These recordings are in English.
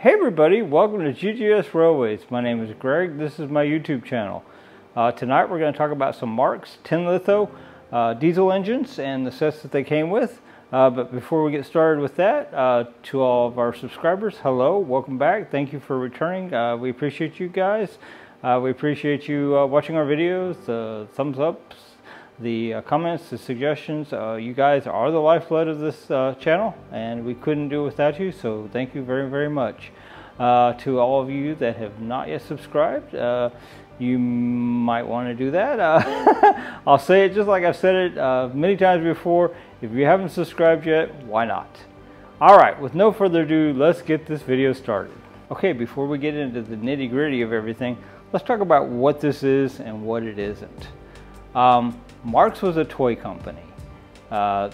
Hey everybody, welcome to GGS Railways. My name is Greg, this is my YouTube channel. Uh, tonight we're going to talk about some Marx tin litho uh, diesel engines and the sets that they came with. Uh, but before we get started with that, uh, to all of our subscribers, hello, welcome back. Thank you for returning. Uh, we appreciate you guys. Uh, we appreciate you watching our videos, thumbs ups, the uh, comments, the suggestions. Uh, you guys are the lifeblood of this uh, channel, and we couldn't do it without you, so thank you very, very much. Uh, to all of you that have not yet subscribed, uh, you might want to do that. Uh, I'll say it just like I've said it many times before. If you haven't subscribed yet, why not? All right, with no further ado, let's get this video started. Okay, before we get into the nitty gritty of everything, let's talk about what this is and what it isn't. Um, Marx was a toy company. Uh,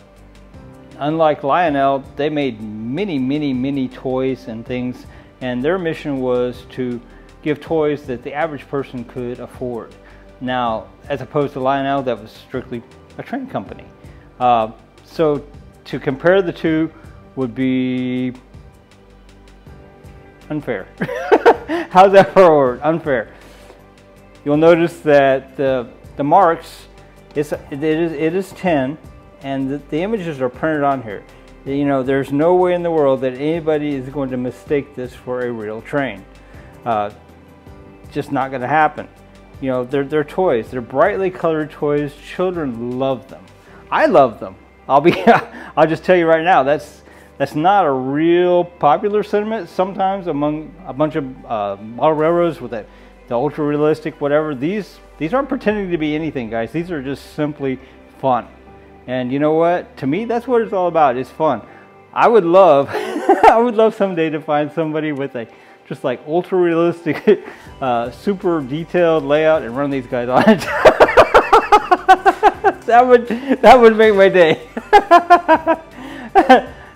unlike Lionel, they made many, many, many toys and things, and their mission was to give toys that the average person could afford. Now, as opposed to Lionel, that was strictly a train company. Uh, so to compare the two would be unfair. How's that for a word? Unfair. You'll notice that the, the Marx it's, it, is, it is 10, and the, the images are printed on here. You know, there's no way in the world that anybody is going to mistake this for a real train. Uh, just not going to happen. You know, they're, they're toys. They're brightly colored toys. Children love them. I love them. I'll be, I'll just tell you right now, that's, that's not a real popular sentiment sometimes among a bunch of uh, model railroads with that the ultra realistic, whatever. These these aren't pretending to be anything, guys. These are just simply fun. And you know what? To me, that's what it's all about. It's fun. I would love, I would love someday to find somebody with a just like ultra realistic, uh, super detailed layout and run these guys on it. that would that would make my day.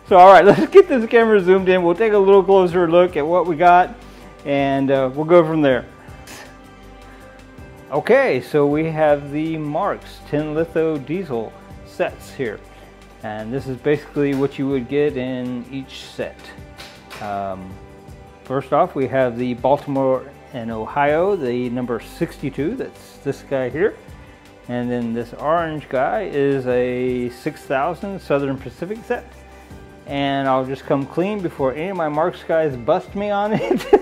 so all right, let's get this camera zoomed in. We'll take a little closer look at what we got, and uh, we'll go from there. Okay, so we have the Marx tin litho diesel sets here. And this is basically what you would get in each set. Um, first off, we have the Baltimore and Ohio, the number 62, that's this guy here. And then this orange guy is a 6000 Southern Pacific set. And I'll just come clean before any of my Marx guys bust me on it.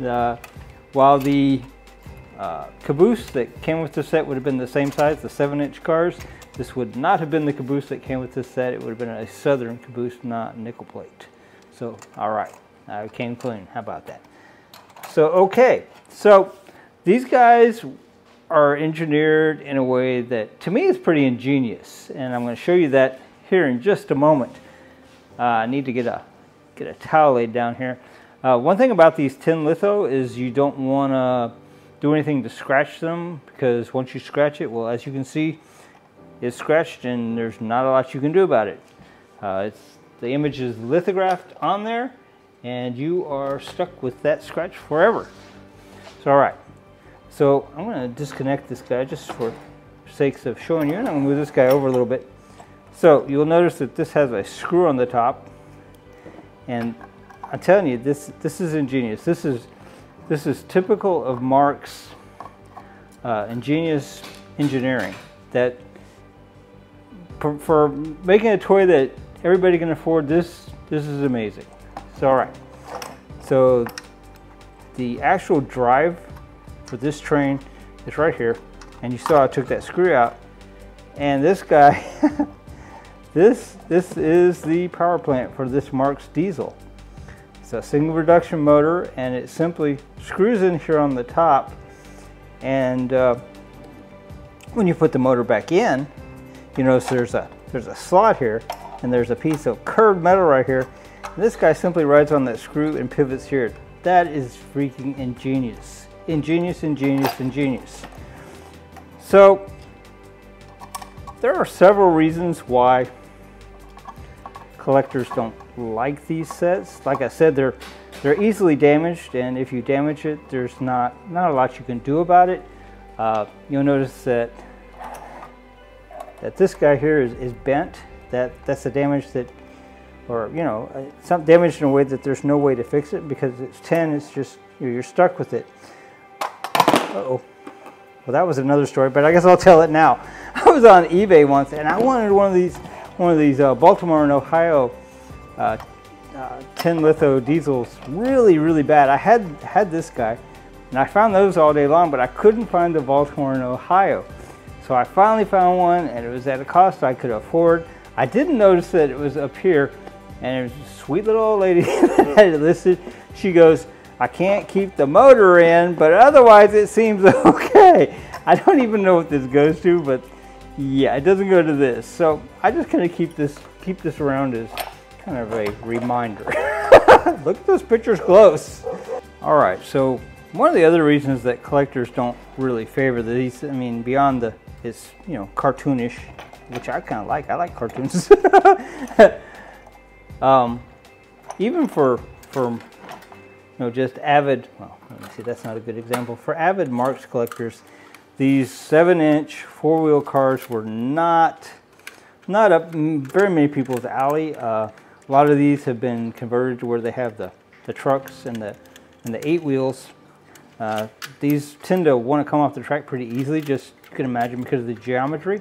uh, while the uh, caboose that came with the set would have been the same size, the 7-inch cars. This would not have been the caboose that came with this set. It would have been a Southern caboose, not nickel plate. So, all right, I came clean. How about that? So, okay, so these guys are engineered in a way that to me is pretty ingenious, and I'm going to show you that here in just a moment. Uh, I need to get a get a towel laid down here. Uh, one thing about these tin litho is you don't want to do anything to scratch them because once you scratch it, well, as you can see, it's scratched and there's not a lot you can do about it. Uh, it's, the image is lithographed on there and you are stuck with that scratch forever. So, all right. So I'm to disconnect this guy just for sakes of showing you. And I'm to move this guy over a little bit. So you'll notice that this has a screw on the top. And I'm telling you, this, this is ingenious. This is this is typical of Marx uh, ingenious engineering that for, for, making a toy that everybody can afford, this, this is amazing. So, all right. So the actual drive for this train is right here. And you saw I took that screw out. And this guy, this, this is the power plant for this Marx diesel. It's a single reduction motor and it simply screws in here on the top and uh, when you put the motor back in you notice there's a there's a slot here and there's a piece of curved metal right here. And this guy simply rides on that screw and pivots here. That is freaking ingenious. Ingenious ingenious ingenious. So there are several reasons why collectors don't like these sets. Like I said, they're they're easily damaged, and if you damage it, there's not not a lot you can do about it. Uh, you'll notice that that this guy here is, is bent. That that's the damage that or you know, uh, some damage in a way that there's no way to fix it because it's ten. It's just you're stuck with it. Uh oh. Well, that was another story, but I guess I'll tell it now. I was on eBay once, and I wanted one of these, one of these uh, Baltimore and Ohio uh, uh, tin litho diesels really, really bad. I had had this guy, and I found those all day long, but I couldn't find the Baltimore and Ohio. So I finally found one, and it was at a cost I could afford. I didn't notice that it was up here, and it was a sweet little old lady that had listed. She goes, I can't keep the motor in, but otherwise it seems okay. I don't even know what this goes to, but yeah, it doesn't go to this. So I just kind of keep this keep this around as kind of a reminder. Look at those pictures close. All right, so one of the other reasons that collectors don't really favor these, I mean, beyond the it's you know cartoonish, which I kind of like. I like cartoons. um, even for for you know, just avid, well, let me see, that's not a good example. For avid Marx collectors, these seven inch four wheel cars were not, not up very many people's alley. Uh, a lot of these have been converted to where they have the, the trucks and the, and the eight wheels. Uh, these tend to want to come off the track pretty easily, just you can imagine because of the geometry.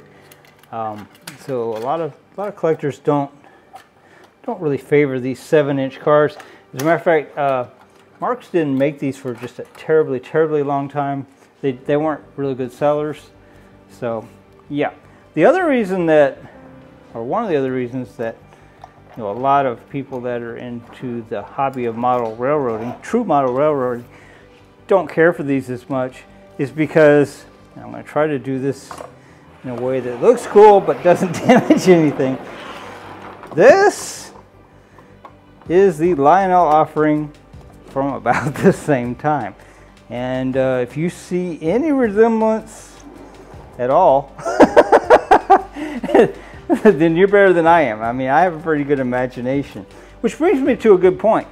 Um, so a lot of a lot of collectors don't don't really favor these seven inch cars. As a matter of fact, uh, Marx didn't make these for just a terribly, terribly long time. They, they weren't really good sellers. So, yeah. The other reason that, or one of the other reasons that, you know, a lot of people that are into the hobby of model railroading, true model railroading, don't care for these as much is because, I'm going to try to do this in a way that looks cool but doesn't damage anything. This is the Lionel offering from about the same time. And uh, if you see any resemblance at all, then you're better than I am. I mean, I have a pretty good imagination. Which brings me to a good point.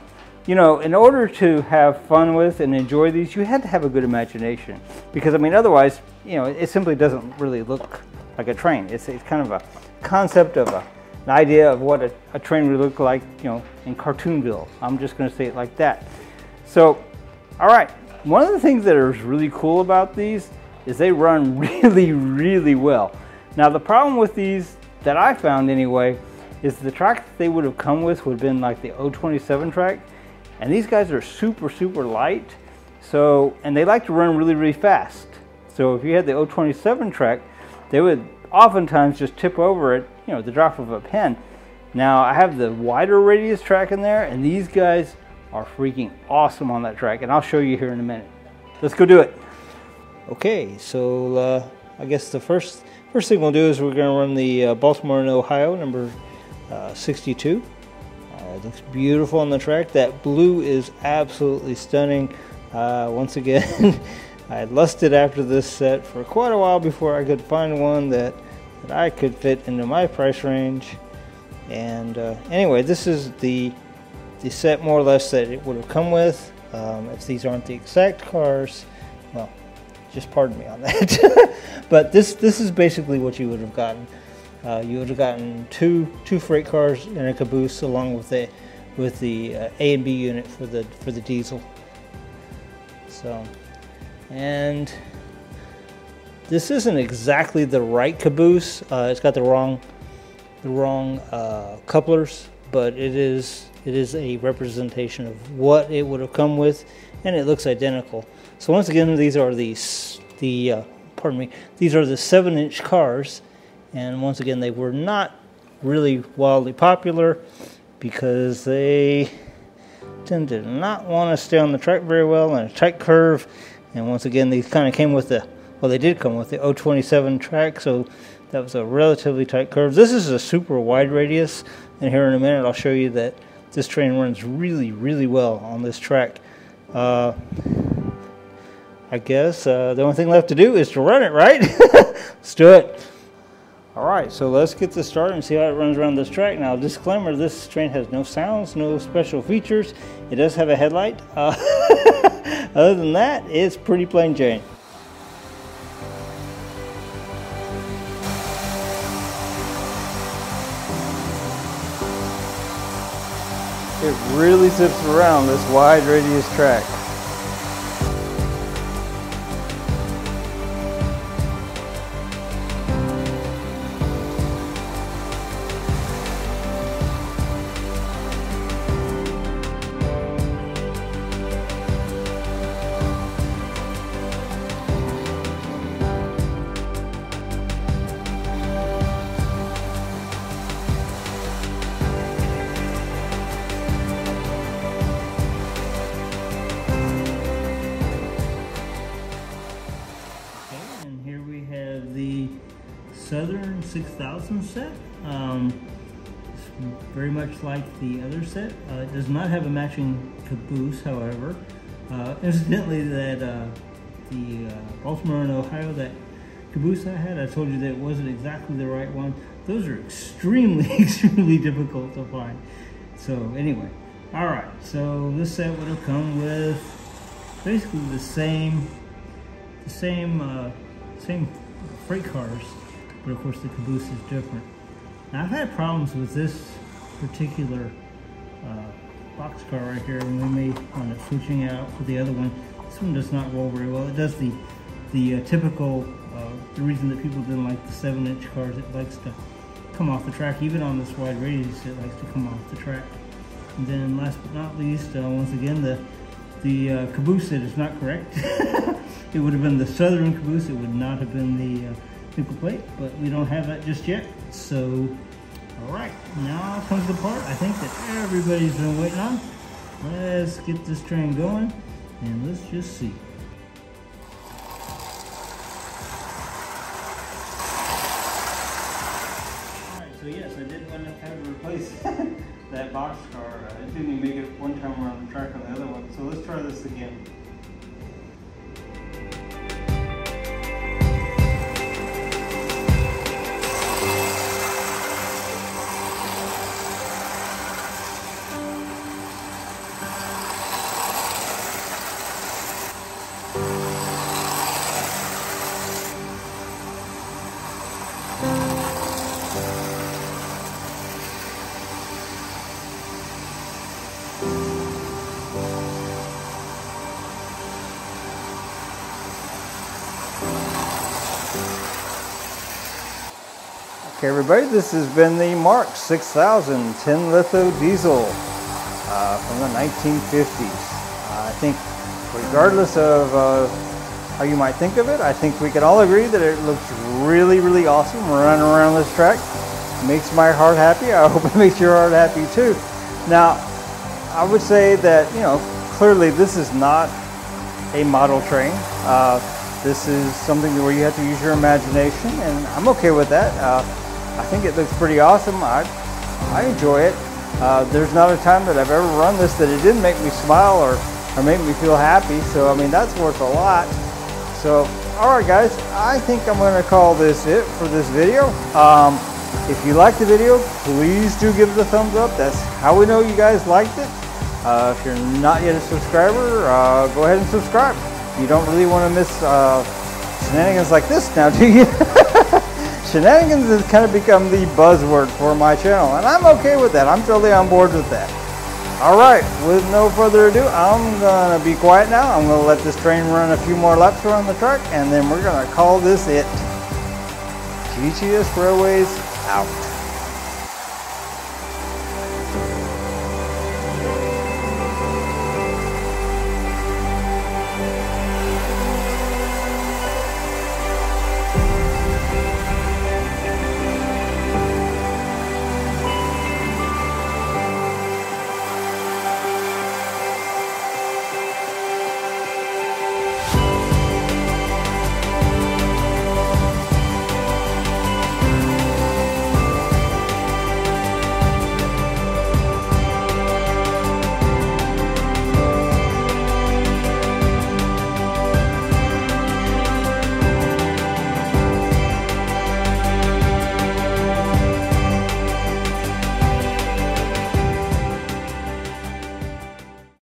You know, in order to have fun with and enjoy these, you had to have a good imagination. Because, I mean, otherwise, you know, it simply doesn't really look like a train. It's, it's kind of a concept of a, an idea of what a, a train would look like, you know, in Cartoonville. I'm just going to say it like that. So, all right, one of the things that is really cool about these is they run really, really well. Now the problem with these that I found anyway is the track that they would have come with would have been like the 027 track and these guys are super, super light. So, and they like to run really, really fast. So if you had the 027 track, they would oftentimes just tip over it, you know, the drop of a pin. Now I have the wider radius track in there and these guys are freaking awesome on that track and I'll show you here in a minute. Let's go do it. Okay, so uh, I guess the first first thing we'll do is we're going to run the uh, Baltimore and Ohio number uh, 62. Uh, it looks beautiful on the track. That blue is absolutely stunning. Uh, once again, I lusted after this set for quite a while before I could find one that, that I could fit into my price range. And uh, anyway, this is the the set more or less that it would have come with. Um, if these aren't the exact cars, well, just pardon me on that. but this this is basically what you would have gotten. Uh, you would have gotten two two freight cars and a caboose along with the with the uh, A and B unit for the for the diesel. So, and this isn't exactly the right caboose. Uh, it's got the wrong the wrong uh, couplers, but it is it is a representation of what it would have come with, and it looks identical. So once again, these are the the uh, pardon me, these are the seven-inch cars, and once again, they were not really wildly popular because they tend to not want to stay on the track very well in a tight curve. And once again, these kind of came with the well, they did come with the 027 track, so that was a relatively tight curve. This is a super wide radius, and here in a minute I'll show you that this train runs really, really well on this track. Uh, I guess uh, the only thing left to do is to run it, right? let's do it. All right, so let's get this started and see how it runs around this track. Now, disclaimer, this train has no sounds, no special features. It does have a headlight. Uh, other than that, it's pretty plain Jane. It really zips around this wide radius track. Southern 6000 set. Um, very much like the other set. Uh, it does not have a matching caboose, however. Uh, incidentally, that uh, the uh, Baltimore and Ohio, that caboose I had, I told you that it wasn't exactly the right one. Those are extremely, extremely difficult to find. So anyway, all right. So this set would have come with basically the same, the same, uh, same freight cars but of course the caboose is different. Now I've had problems with this particular uh, boxcar right here and we may end up switching out for the other one. This one does not roll very well. It does the the uh, typical, uh, the reason that people didn't like the 7 inch cars, it likes to come off the track. Even on this wide radius, it likes to come off the track. And then last but not least, uh, once again, the the uh, caboose set is not correct. it would have been the southern caboose, it would not have been the nickel plate, but we don't have that just yet. So, all right, now comes the part I think that everybody's been waiting on. Let's get this train going and let's just see. All right so yes, I did want to have to replace that box car. I didn't even make it one time around the track on the other one. So let's try this again. Okay everybody, this has been the Marx 6000 tin litho diesel uh, from the 1950s. Uh, I think regardless of uh, how you might think of it, I think we can all agree that it looks really, really awesome running around this track. makes my heart happy. I hope it makes your heart happy too. Now, I would say that, you know, clearly this is not a model train. Uh, this is something where you have to use your imagination, and I'm okay with that. Uh, I think it looks pretty awesome. I, I enjoy it. Uh, there's not a time that I've ever run this that it didn't make me smile or, or make me feel happy. So, I mean, that's worth a lot. So, all right, guys, I think I'm going to call this it for this video. Um, if you liked the video, please do give it a thumbs up. That's how we know you guys liked it. Uh, if you're not yet a subscriber, uh, go ahead and subscribe. You don't really want to miss uh, shenanigans like this now, do you? shenanigans has kind of become the buzzword for my channel, and I'm okay with that. I'm totally on board with that. All right, with no further ado, I'm gonna be quiet now. I'm gonna let this train run a few more laps around the track, and then we're gonna call this it. GGS Railways out.